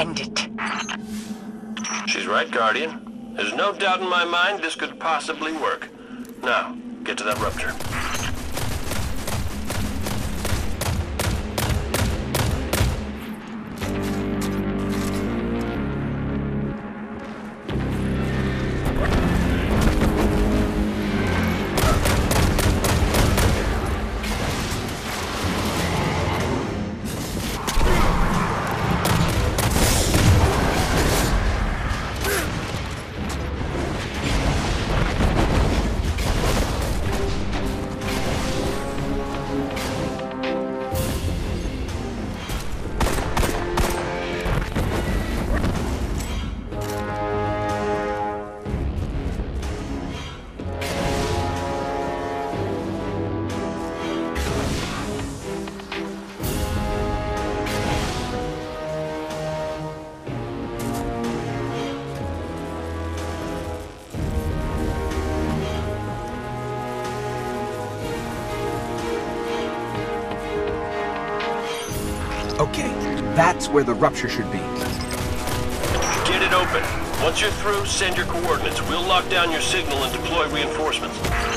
end it. She's right, Guardian. There's no doubt in my mind this could possibly work. Now, get to that rupture. That's where the rupture should be. Get it open. Once you're through, send your coordinates. We'll lock down your signal and deploy reinforcements.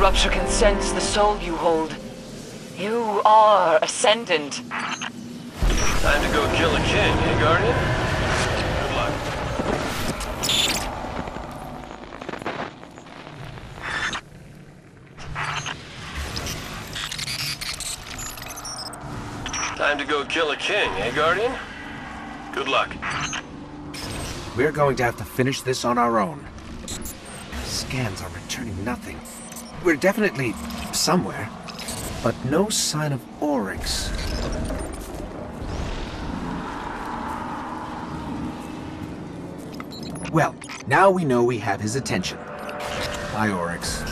Rupture can sense the soul you hold. You are Ascendant. Time to go kill a king, eh, Guardian? Good luck. Time to go kill a king, eh, Guardian? Good luck. We're going to have to finish this on our own. Scans are returning nothing. We're definitely somewhere, but no sign of Oryx. Well, now we know we have his attention. Hi, Oryx.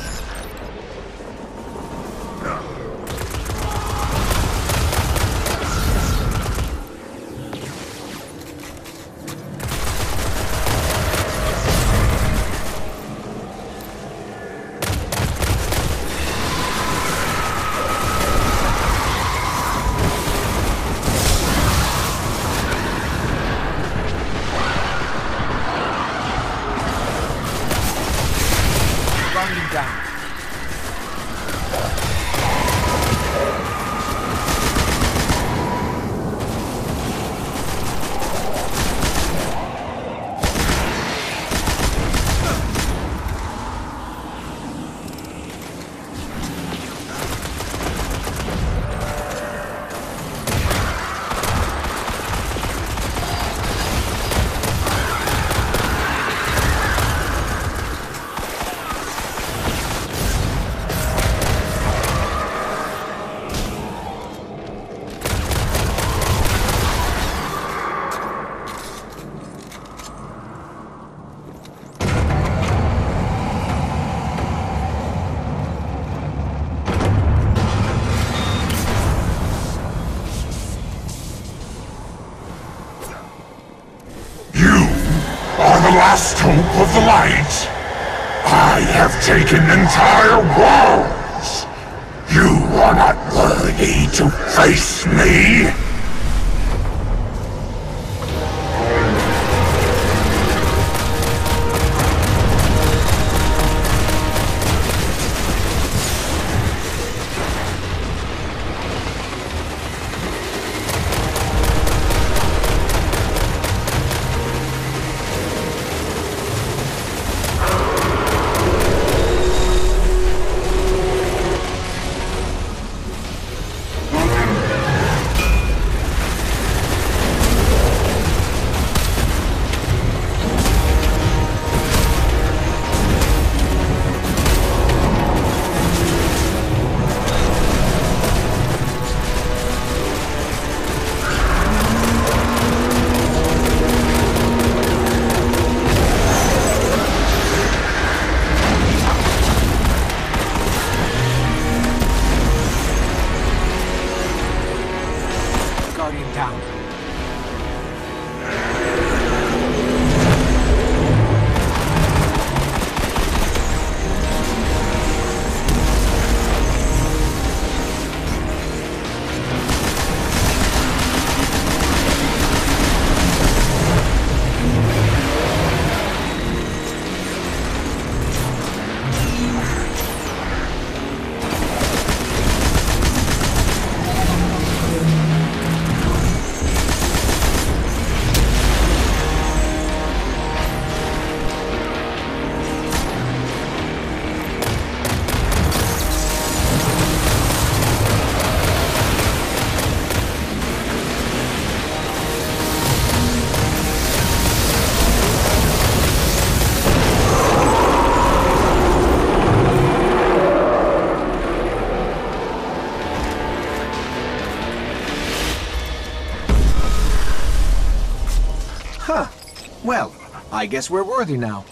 Last hope of the light. I have taken entire worlds. You are not worthy to face me. I guess we're worthy now.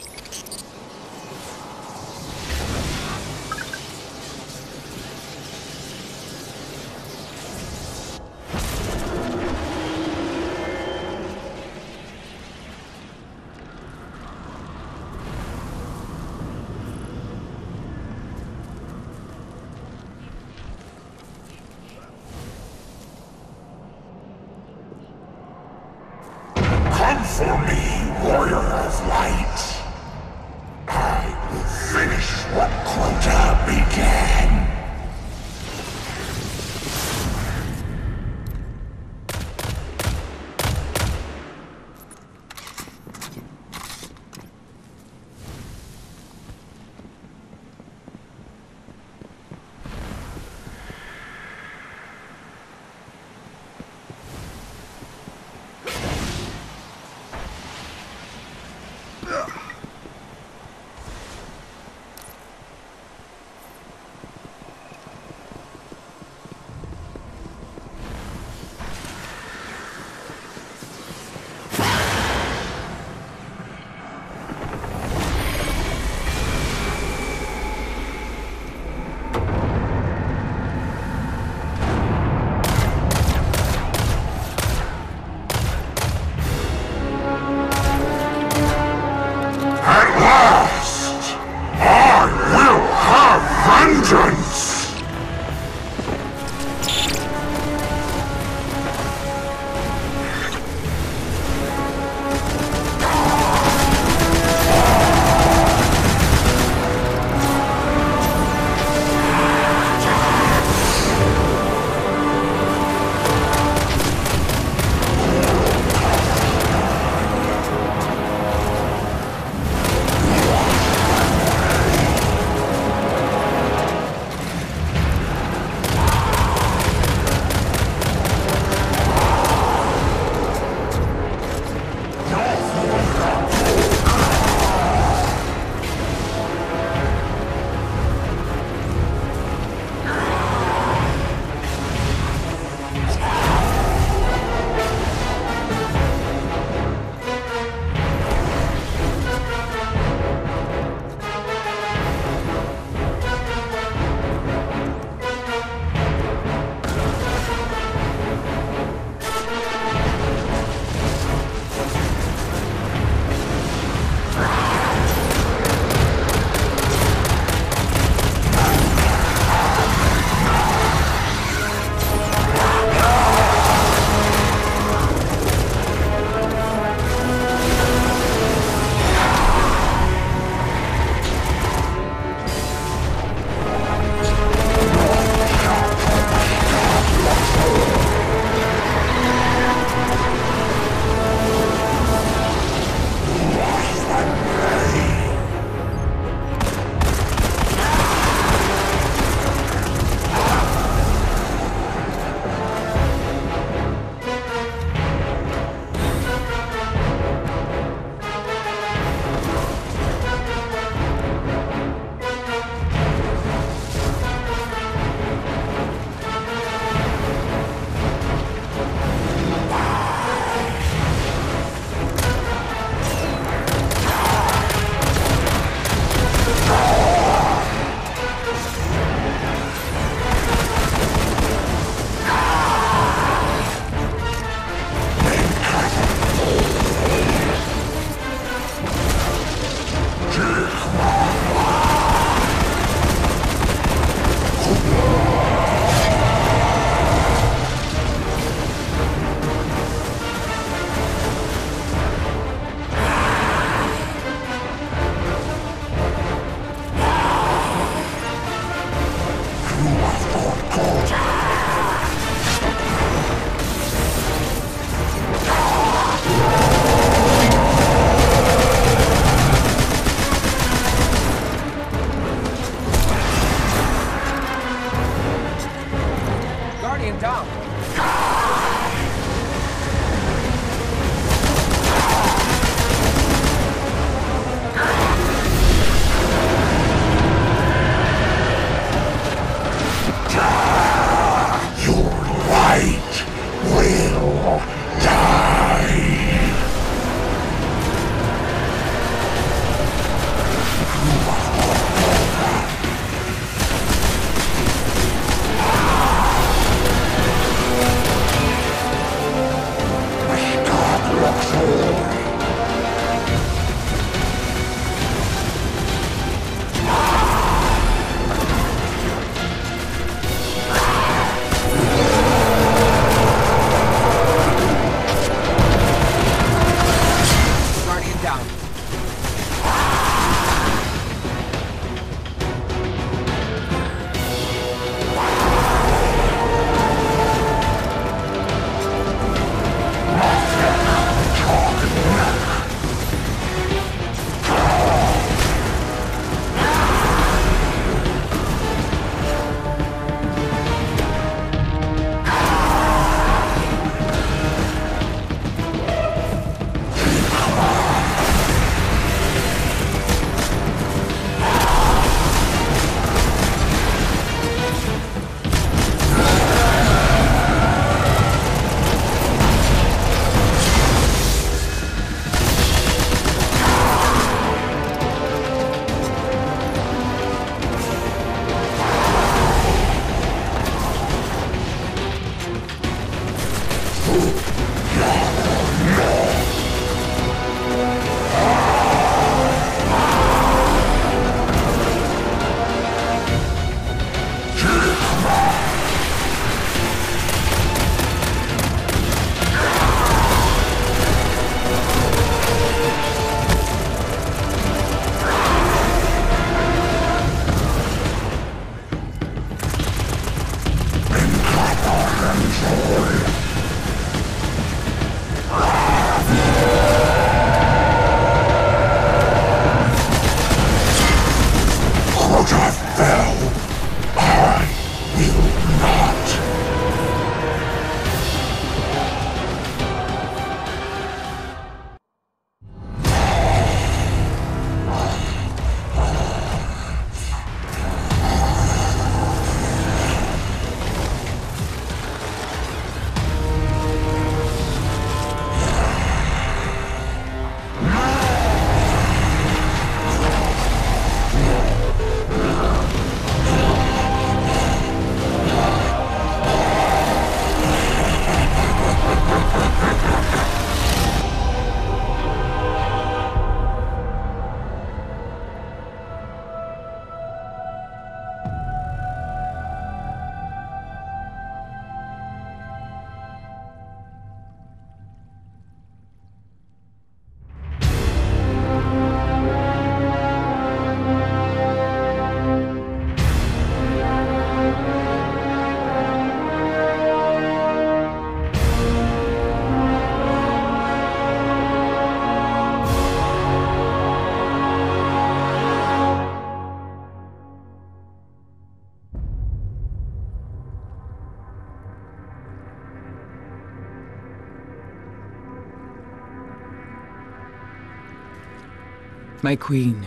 My queen.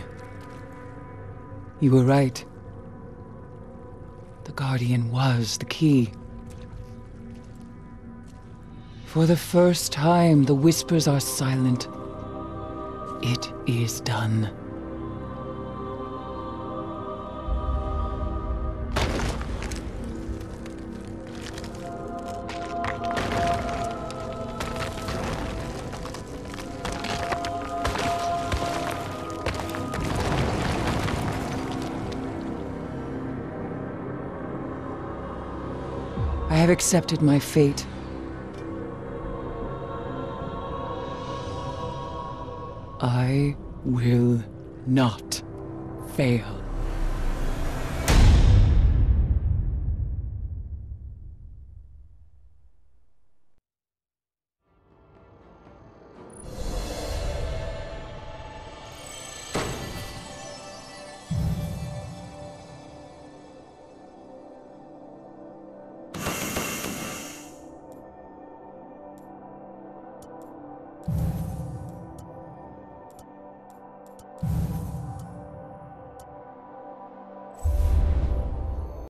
You were right. The Guardian was the key. For the first time, the whispers are silent. It is done. Have accepted my fate. I will not fail.